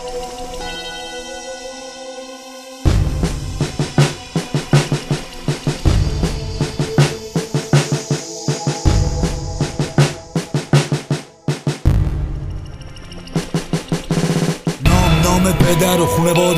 Thank you.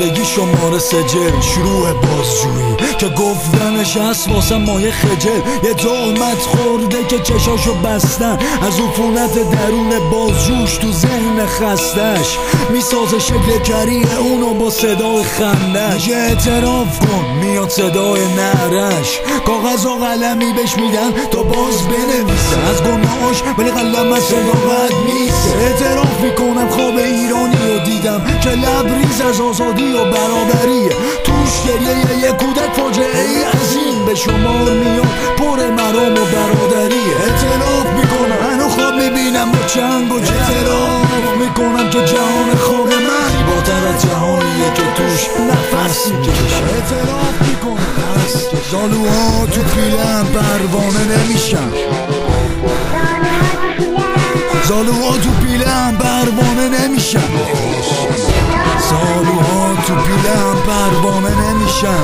زندگی شماره سجل شروع بازجویی که گفتنش هست واسه مایه خجل. یه تهمت خورده که چشاشو بستن. از عفونت درون بازجوش تو ذهن خستش. می‌سازه شکل کریه اونو با صدای خندش. یه اعتراف کن میاد صدای نرش کاغذ و قلمی بهش میدن تا باز بنویسه. از گناهاش ولی قلم از صداقت میسه. اعتراف می‌کنم خواب ایرانی. دیدم که لبریز از آزادی و برابریه توش گریه یه کودک فاجعه ای عظیم به شمار میاد. پر مرام و برادریه اعتراف می‌کنم منو خواب می‌بینم با چنگ و اعتراف می‌کنم که جهان خواب من زیباتر از جهانیه که توش نفس می‌کشه. اعتراف می‌کنم زالوها تو پیلم پروانه نمیشن. زالوها تو پیلم پروانه نمیشن. زالوها تو پیلم پروانه نمیشن.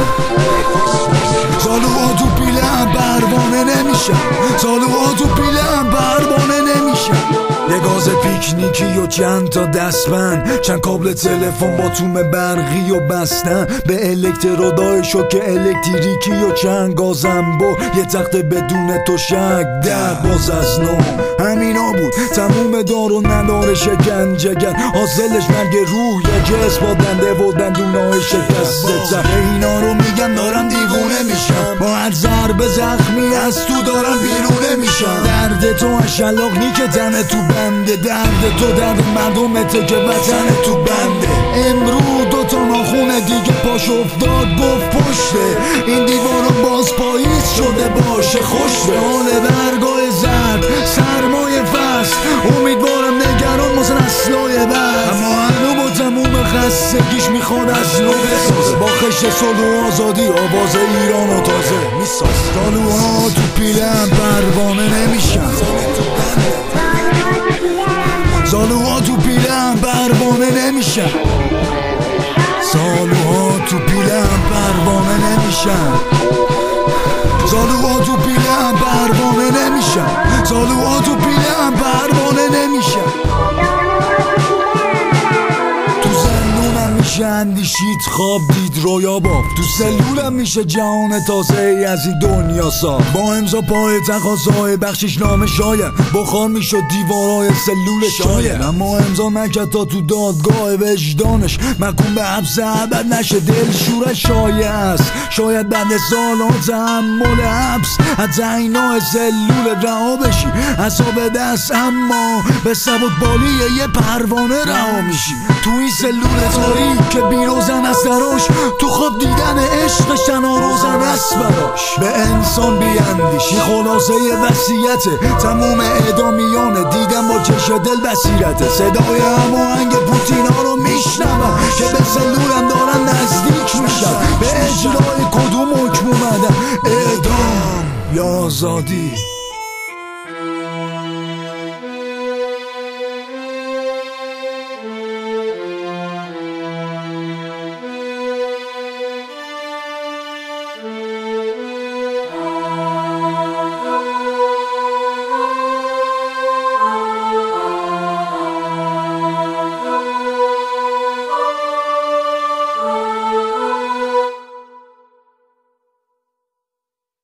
زالوها تو پیلم پروانه نمیشن. زالوها تو پیلم پروانه نمیشن. یه گاز پیکنیکی و چند تا دستبند. چند کابل تلفن با توم برقی و بستن. به الکترودای که الکتریکی و چند گازم با یه تخت بدون تو شک در باز از نو. همینا بود. تموم دار و ندار شکنجگر حاصلش مرگ روح یه جس با دنده و دندونای شکسته اینا رو میگم دارم دیوونه میشم. با هر ضربه زخمی از تو دارم بیرونه میشم. درد تو اشلاق که تنه تو بنده. درد تو درد مردمته که وطن تو بنده. امرو دو تا ناخونه دیگه پاش افتاد گفت پشته. این دیوارو باز پاییز شده باشه خوش حال برگاه زرد سرمایه فست امیدوارم نگران مازن اصلای بعد اما هنو با تموم خستگیش می‌خواد از نو بسازه. با خشت سلو آزادی آواز ایران و تازه میساز سالوها تو پیلم نمیشن زالوها تو پیلم پروانه نمیشن زالوها تو پیلم پروانه نمیشن میشه اندیشید؟ خواب دید رویا باف تو سلولم میشه جهان تازه ای از این دنیا سا با امضا پای تقاضای بخشش نام شاید بخار می‌شد دیوارای سلول شاید اما امضا نکرد تا تو دادگاه وجدانش. مکون به حبس ابد نشه دل شورش شایع است. شاید بعد سالا تحمل حبس از اینا سلول رها بشی. حساب دست اما به سبک بالی یه پروانه رها میشی. تو این سلول تاریک که بیروزن از دراش تو خواب دیدن عشق شنا روزن است براش. به انسان بیاندیشی خلاصه وسیعته تموم اعدامیان دیدم با چش دل بسیرته صدای هماهنگ پوتینا رو میشنوم که به سلولم دارن نزدیک میشن. به اجرای کدوم حکم اومدن اعدام یا آزادی؟